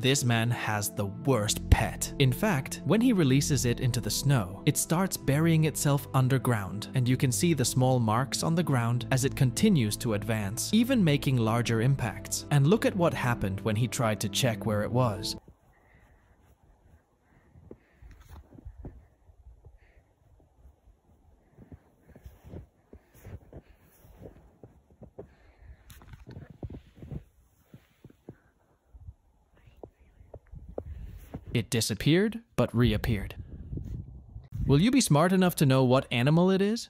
This man has the worst pet. In fact, when he releases it into the snow, it starts burying itself underground, and you can see the small marks on the ground as it continues to advance, even making larger impacts. And look at what happened when he tried to check where it was. It disappeared, but reappeared. Will you be smart enough to know what animal it is?